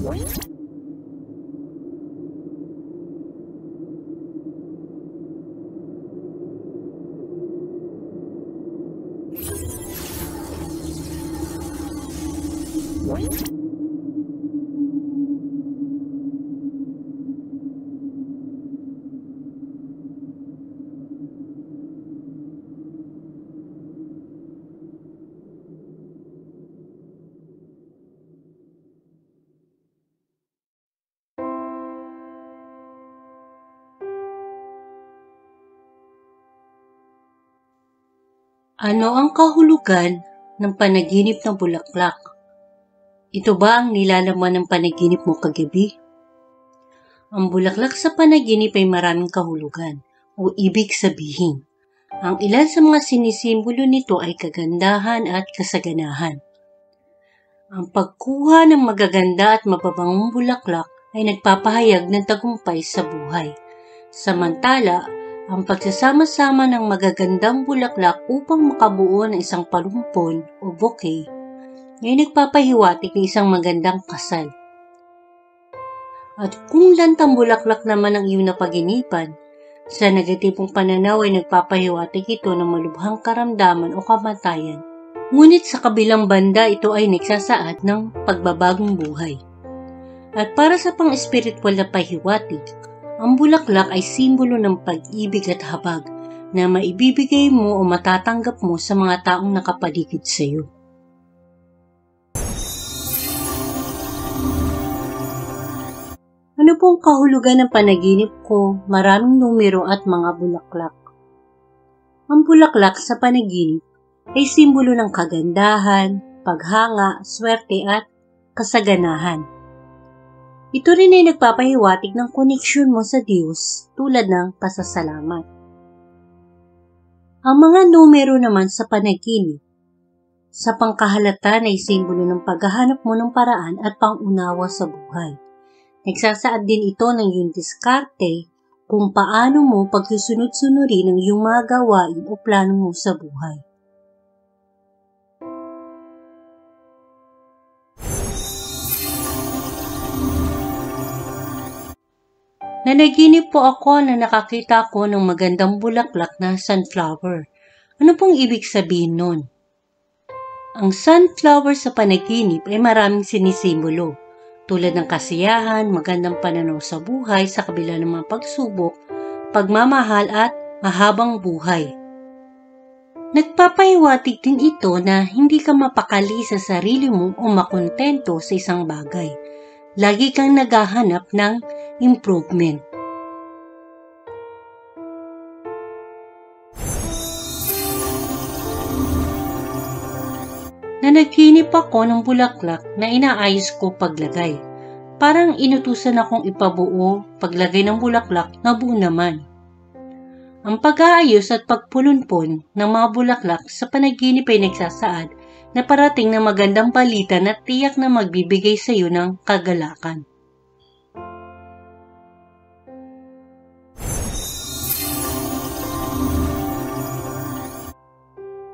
What? Ano ang kahulugan ng panaginip ng bulaklak? Ito ba ang nilalaman ng panaginip mo kagabi? Ang bulaklak sa panaginip ay maraming kahulugan o ibig sabihin. Ang ilan sa mga sinisimbolo nito ay kagandahan at kasaganahan. Ang pagkuha ng magaganda at mababangong bulaklak ay nagpapahayag ng tagumpay sa buhay. Samantala, ang pagsasama-sama ng magagandang bulaklak upang makabuo ng isang palumpon o bouquet ay nagpapahiwatig ng isang magandang kasal. At kung lantang bulaklak naman ang iyong napaginipan, sa negatibong pananaw ay nagpapahiwatig ito ng malubhang karamdaman o kamatayan. Ngunit sa kabilang banda ito ay nagsasaad ng pagbabagong buhay. At para sa pang-espiritual na pahiwatig, ang bulaklak ay simbolo ng pag-ibig at habag na maibibigay mo o matatanggap mo sa mga taong nakapaligid sa iyo. Ano pong kahulugan ng panaginip ko, maraming numero at mga bulaklak? Ang bulaklak sa panaginip ay simbolo ng kagandahan, paghanga, swerte at kasaganahan. Ito rin ay nagpapahiwatig ng koneksyon mo sa Diyos tulad ng pasasalamat. Ang mga numero naman sa panaginip, sa pangkahalatan ay simbolo ng paghahanap mo ng paraan at pangunawa sa buhay. Nagsasaad din ito ng iyong diskarte kung paano mo pagsusunod-sunurin ang iyong mga gawain o plano mo sa buhay. Nanaginip po ako na nakakita ko ng magandang bulaklak na sunflower. Ano pong ibig sabihin nun? Ang sunflower sa panaginip ay maraming sinisimbolo, tulad ng kasiyahan, magandang pananaw sa buhay sa kabila ng mga pagsubok, pagmamahal at mahabang buhay. Nagpapahiwatig din ito na hindi ka mapakali sa sarili mo o makontento sa isang bagay. Lagi kang naghahanap ng improvement. Nanaginip ako ng bulaklak na inaayos ko paglagay. Parang inutusan akong ipabuo paglagay ng bulaklak na buo naman. Ang pag-aayos at pagpulunpon ng mga bulaklak sa panaginip ay nagsasaad na parating na magandang balita na tiyak na magbibigay sa iyo ng kagalakan.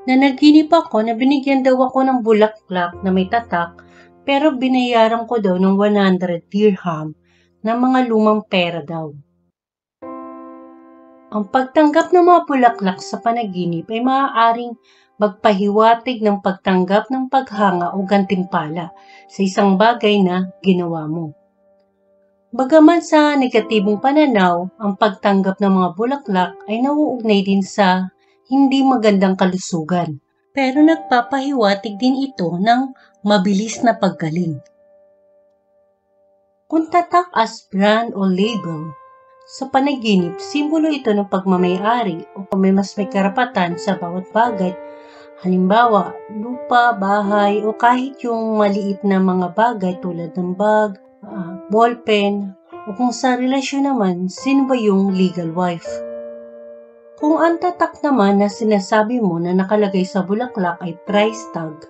Na naginip ako na binigyan daw ako ng bulaklak na may tatak pero binayaran ko daw ng 100 dirham na mga lumang pera daw. Ang pagtanggap ng mga bulaklak sa panaginip ay maaaring magpahiwatig ng pagtanggap ng paghanga o gantimpala sa isang bagay na ginawa mo. Bagaman sa negatibong pananaw, ang pagtanggap ng mga bulaklak ay nauugnay din sa hindi magandang kalusugan. Pero nagpapahiwatig din ito ng mabilis na paggaling. Kung tatak as brand o label, sa panaginip, simbolo ito ng pagmamayari o kung may mas may karapatan sa bawat bagay, halimbawa lupa, bahay o kahit yung maliit na mga bagay tulad ng bag, uh, ballpen, o kung sa relasyon naman, sino ba yung legal wife? Kung ang tatak naman na sinasabi mo na nakalagay sa bulaklak ay price tag,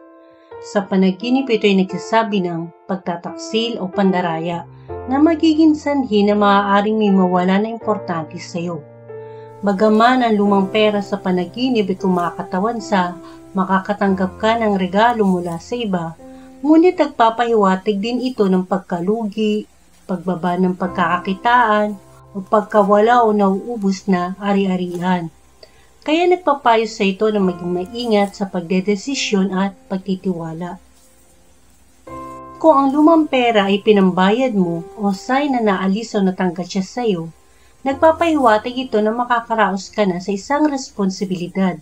sa panaginip ito ay nagsasabi ng pagtataksil o pandaraya na magiging sanhi na maaaring may mawala na importante sa iyo. Bagaman ang lumang pera sa panaginip ay kumakatawan sa makakatanggap ka ng regalo mula sa iba, Ngunit nagpapahiwatig din ito ng pagkalugi, pagbaba ng pagkakakitaan, o pagkawala o nauubos na ari-arian. Kaya nagpapayo sa ito na maging maingat sa pagdedesisyon at pagtitiwala. Kung ang lumang pera ay pinambayad mo o sign na naalis o natanggal siya sa iyo, nagpapahiwatig ito na makakaraos ka na sa isang responsibilidad.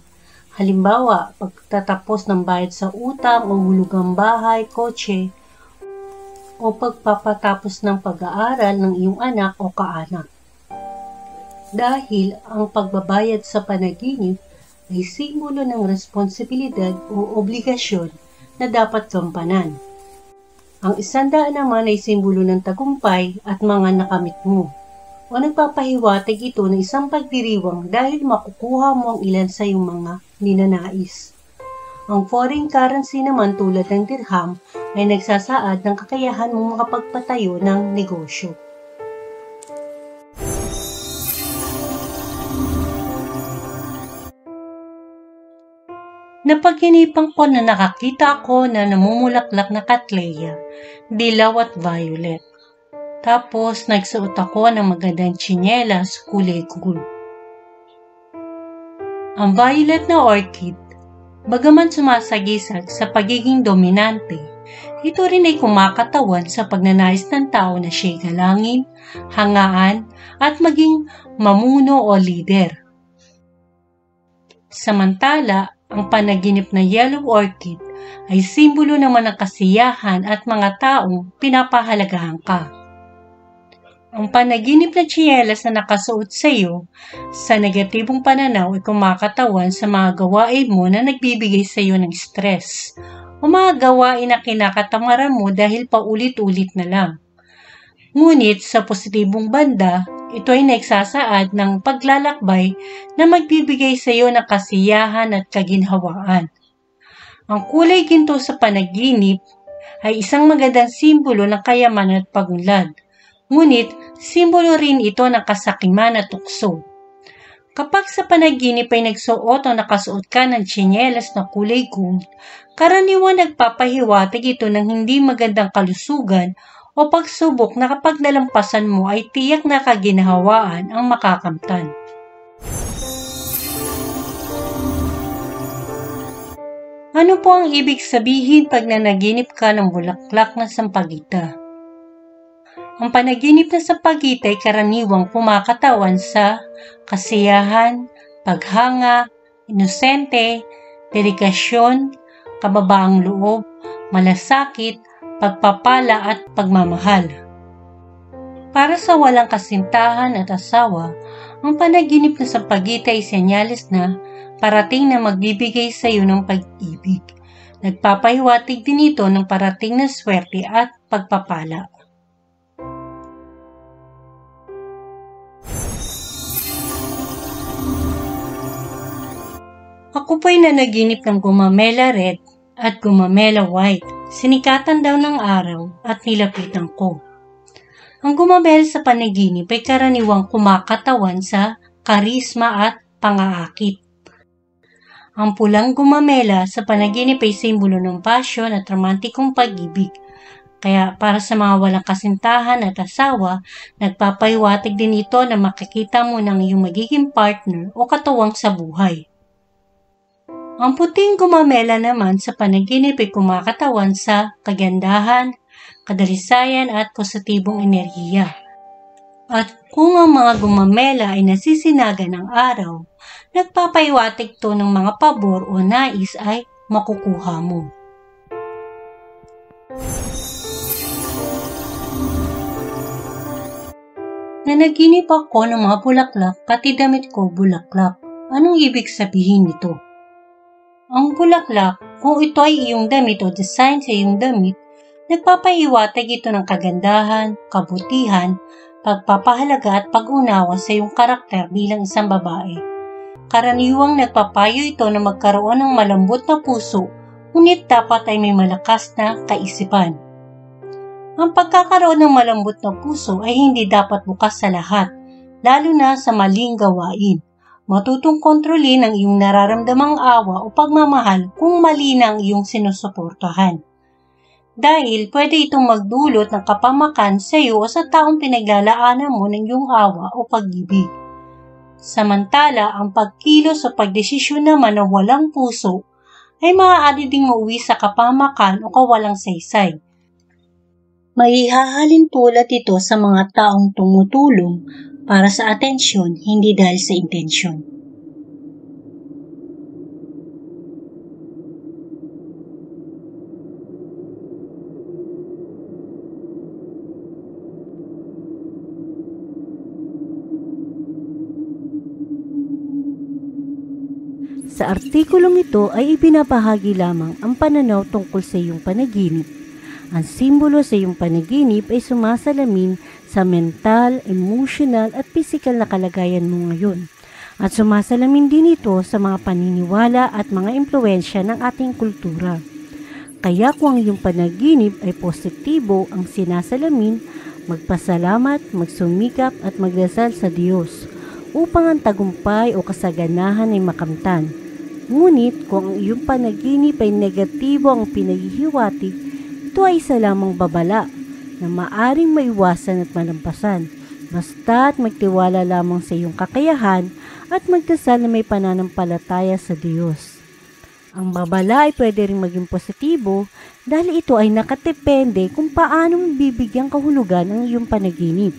Halimbawa, pagtatapos ng bayad sa utang o hulugang bahay, kotse, o pagpapatapos ng pag-aaral ng iyong anak o kaanak. Dahil ang pagbabayad sa panaginip ay simbolo ng responsibilidad o obligasyon na dapat gampanan. Ang isandaan naman ay simbolo ng tagumpay at mga nakamit mo. O nagpapahiwatig ito ng isang pagdiriwang dahil makukuha mo ang ilan sa iyong mga ninanais. Ang foreign currency naman tulad ng dirham ay nagsasaad ng kakayahan mong makapagpatayo ng negosyo. Napaginipan ko na nakakita ako na namumulaklak na katleya, dilaw at violet. Tapos nagsuot ako ng magandang tsinelas kulay gold. Ang violet na orchid, bagaman sumasagisag sa pagiging dominante, ito rin ay kumakatawan sa pagnanais ng tao na siya'y galangin, hangaan, at maging mamuno o leader. Samantala, ang panaginip na yellow orchid ay simbolo ng kasiyahan at mga taong pinapahalagahan ka. Ang panaginip na tsiyelas na nakasuot sa iyo sa negatibong pananaw ay kumakatawan sa mga gawain mo na nagbibigay sa iyo ng stress o mga gawain na kinakatamaran mo dahil paulit-ulit na lang. Ngunit sa positibong banda, ito ay nagsasaad ng paglalakbay na magbibigay sa iyo ng kasiyahan at kaginhawaan. Ang kulay ginto sa panaginip ay isang magandang simbolo ng kayamanan at pagunlad. Ngunit, simbolo rin ito ng kasakiman at tukso. Kapag sa panaginip ay nagsuot o nakasuot ka ng tsinelas na kulay gold, karaniwan nagpapahiwatig ito ng hindi magandang kalusugan o pagsubok na kapag nalampasan mo ay tiyak na kaginhawaan ang makakamtan. Ano po ang ibig sabihin pag nanaginip ka ng bulaklak na sampagita? Ang panaginip na sampagita ay karaniwang pumakatawan sa kasiyahan, paghanga, inosente, dedikasyon, kababaang loob, malasakit, pagpapala at pagmamahal. Para sa walang kasintahan at asawa, ang panaginip na sa pagita ay senyales na parating na magbibigay sa iyo ng pag-ibig. Nagpapahiwatig din ito ng parating na swerte at pagpapala. Ako po'y nanaginip ng gumamela red at gumamela white Sinikatan daw ng araw at nilapitan ko. Ang gumabel sa panaginip ay karaniwang kumakatawan sa karisma at pangaakit. Ang pulang gumamela sa panaginip ay simbolo ng pasyon at romantikong pag-ibig. Kaya para sa mga walang kasintahan at asawa, nagpapahiwatig din ito na makikita mo ng iyong magiging partner o katuwang sa buhay. Ang puting gumamela naman sa panaginip ay kumakatawan sa kagandahan, kadalisayan at positibong enerhiya. At kung ang mga gumamela ay nasisinaga ng araw, nagpapaiwatig to ng mga pabor o nais ay makukuha mo. Nanaginip ako ng mga bulaklak pati damit ko bulaklak. Anong ibig sabihin nito? Ang bulaklak, kung ito ay iyong damit o design sa iyong damit, nagpapahiwatig ito ng kagandahan, kabutihan, pagpapahalaga at pag-unawa sa iyong karakter bilang isang babae. Karaniwang nagpapayo ito na magkaroon ng malambot na puso, ngunit dapat ay may malakas na kaisipan. Ang pagkakaroon ng malambot na puso ay hindi dapat bukas sa lahat, lalo na sa maling gawain matutong kontrolin ang iyong nararamdamang awa o pagmamahal kung mali na ang iyong sinusuportahan. dahil pwede itong magdulot ng kapamakan sa iyo o sa taong pinaglalaanan mo ng iyong awa o pag-ibig. Samantala, ang pagkilos o pagdesisyon naman na walang puso ay maaari ding mauwi sa kapamakan o kawalang saysay. Maihahalin tulad ito sa mga taong tumutulong para sa atensyon, hindi dahil sa intensyon. Sa artikulong ito ay ibinabahagi lamang ang pananaw tungkol sa iyong panaginip. Ang simbolo sa iyong panaginip ay sumasalamin sa mental, emotional at physical na kalagayan mo ngayon. At sumasalamin din ito sa mga paniniwala at mga impluensya ng ating kultura. Kaya kung ang iyong panaginip ay positibo ang sinasalamin, magpasalamat, magsumikap at magdasal sa Diyos upang ang tagumpay o kasaganahan ay makamtan Ngunit kung ang iyong panaginip ay negatibo ang pinaghihiwati, ito ay isa lamang babala na maaring maiwasan at malampasan. Basta't magtiwala lamang sa iyong kakayahan at magdasal na may pananampalataya sa Diyos. Ang babala ay pwede rin maging positibo dahil ito ay nakatepende kung paano bibigyan kahulugan ang iyong panaginip.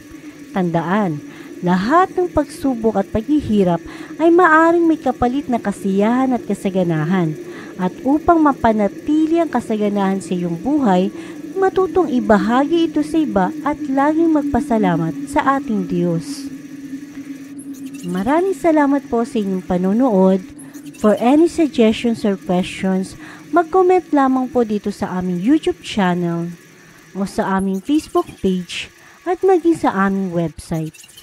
Tandaan, lahat ng pagsubok at paghihirap ay maaring may kapalit na kasiyahan at kasaganahan. At upang mapanatili ang kasaganahan sa iyong buhay, matutong ibahagi ito sa iba at laging magpasalamat sa ating Diyos. Maraming salamat po sa inyong panonood. For any suggestions or questions, mag-comment lamang po dito sa aming YouTube channel o sa aming Facebook page at maging sa aming website.